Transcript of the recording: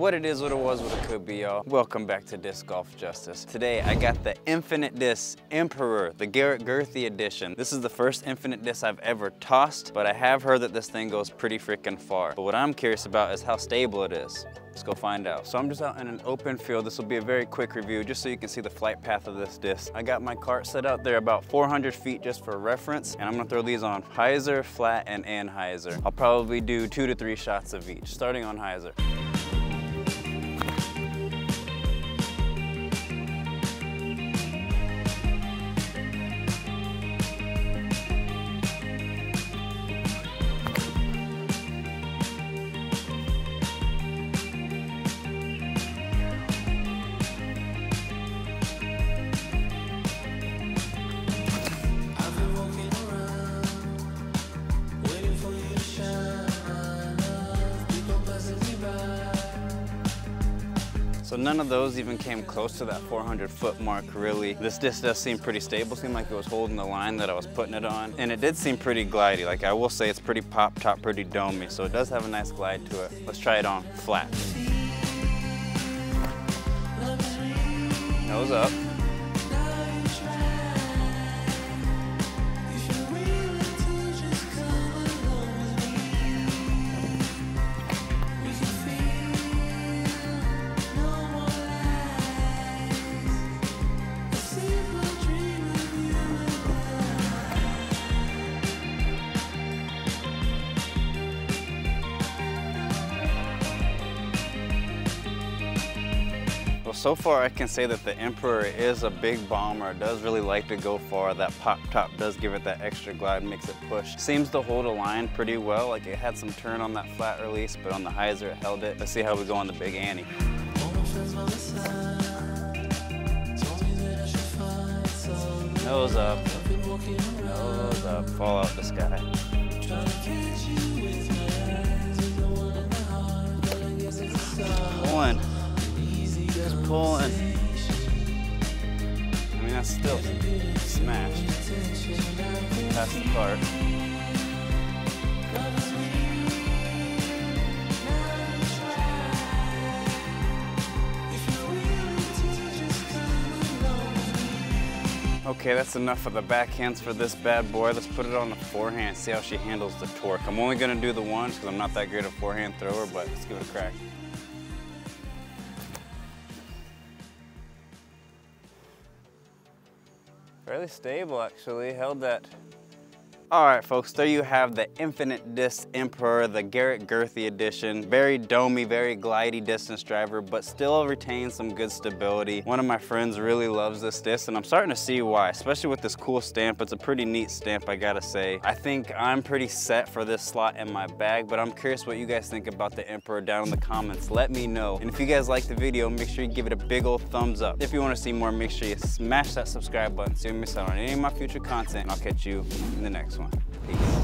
What it is, what it was, what it could be, y'all. Welcome back to Disc Golf Justice. Today, I got the Infinite Disc Emperor, the Garrett Gurthie edition. This is the first Infinite Disc I've ever tossed, but I have heard that this thing goes pretty freaking far. But what I'm curious about is how stable it is. Let's go find out. So I'm just out in an open field. This will be a very quick review just so you can see the flight path of this disc. I got my cart set out there about 400 feet just for reference, and I'm gonna throw these on hyzer, flat, and anhyzer. I'll probably do two to three shots of each, starting on hyzer. So none of those even came close to that 400 foot mark really. This disc does seem pretty stable, seemed like it was holding the line that I was putting it on. And it did seem pretty glidey, like I will say it's pretty pop top, pretty domey, so it does have a nice glide to it. Let's try it on flat. Nose up. Well, so far I can say that the Emperor is a big bomber. Does really like to go far. That pop top does give it that extra glide, makes it push. Seems to hold a line pretty well. Like it had some turn on that flat release, but on the hyzer it held it. Let's see how we go on the Big Annie. Nose up, nose up, fall out the sky. Pulling, pulling. I mean, that's still smashed. The cart. Okay, that's enough of the backhands for this bad boy. Let's put it on the forehand, see how she handles the torque. I'm only gonna do the ones because I'm not that great a forehand thrower, but let's give it a crack. Fairly stable actually, held that all right, folks, there you have the Infinite Disc Emperor, the Garrett Gurthie edition. Very domey, very glidey distance driver, but still retains some good stability. One of my friends really loves this disc, and I'm starting to see why, especially with this cool stamp. It's a pretty neat stamp, I gotta say. I think I'm pretty set for this slot in my bag, but I'm curious what you guys think about the Emperor down in the comments. Let me know. And if you guys like the video, make sure you give it a big old thumbs up. If you wanna see more, make sure you smash that subscribe button so you don't miss out on any of my future content, I'll catch you in the next one. Peace.